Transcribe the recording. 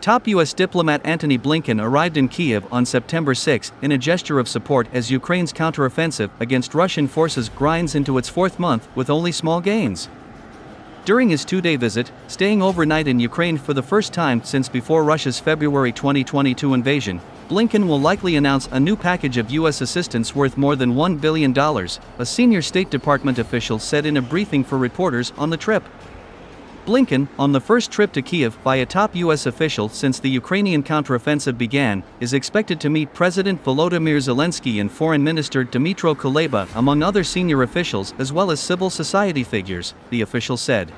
Top U.S. diplomat Antony Blinken arrived in Kiev on September 6 in a gesture of support as Ukraine's counteroffensive against Russian forces grinds into its fourth month with only small gains. During his two day visit, staying overnight in Ukraine for the first time since before Russia's February 2022 invasion, Blinken will likely announce a new package of U.S. assistance worth more than $1 billion, a senior State Department official said in a briefing for reporters on the trip. Blinken, on the first trip to Kiev by a top U.S. official since the Ukrainian counteroffensive began, is expected to meet President Volodymyr Zelensky and Foreign Minister Dmytro Kuleba among other senior officials as well as civil society figures, the official said.